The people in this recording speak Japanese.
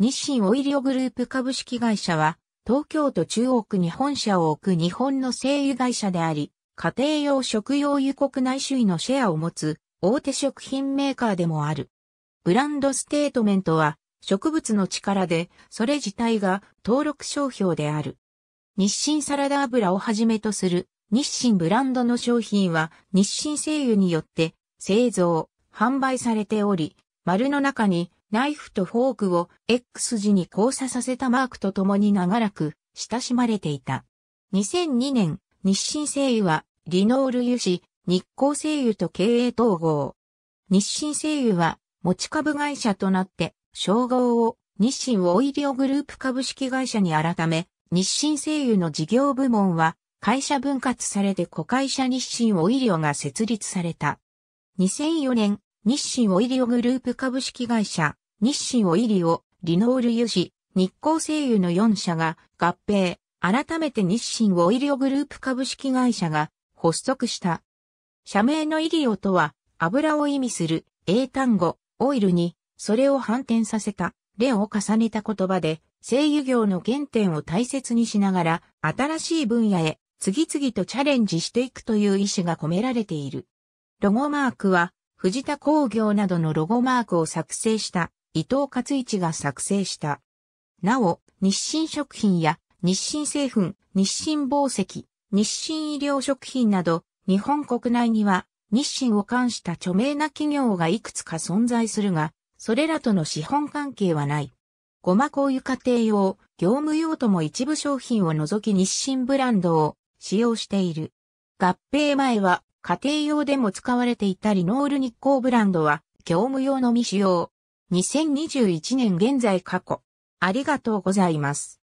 日清オイリオグループ株式会社は、東京都中央区に本社を置く日本の製油会社であり、家庭用食用油国内首位のシェアを持つ大手食品メーカーでもある。ブランドステートメントは植物の力でそれ自体が登録商標である。日清サラダ油をはじめとする日清ブランドの商品は日清製油によって製造、販売されており、丸の中にナイフとフォークを X 字に交差させたマークと共に長らく親しまれていた。2002年、日清製油はリノール油脂、日光製油と経営統合。日清製油は持ち株会社となって称号を日清オイリオグループ株式会社に改め、日清製油の事業部門は会社分割されて子会社日清オイリオが設立された。2004年、日清オイリオグループ株式会社、日清オイリオ、リノール油脂、日光製油の4社が合併、改めて日清オイリオグループ株式会社が発足した。社名のイリオとは、油を意味する英単語、オイルに、それを反転させた、例を重ねた言葉で、製油業の原点を大切にしながら、新しい分野へ次々とチャレンジしていくという意志が込められている。ロゴマークは、藤田工業などのロゴマークを作成した伊藤勝一が作成した。なお、日清食品や日清製粉、日清宝石、日清医療食品など、日本国内には日清を冠した著名な企業がいくつか存在するが、それらとの資本関係はない。ごま香油家庭用、業務用とも一部商品を除き日清ブランドを使用している。合併前は家庭用でも使われていたリノール日光ブランドは業務用のみ使用。2021年現在過去。ありがとうございます。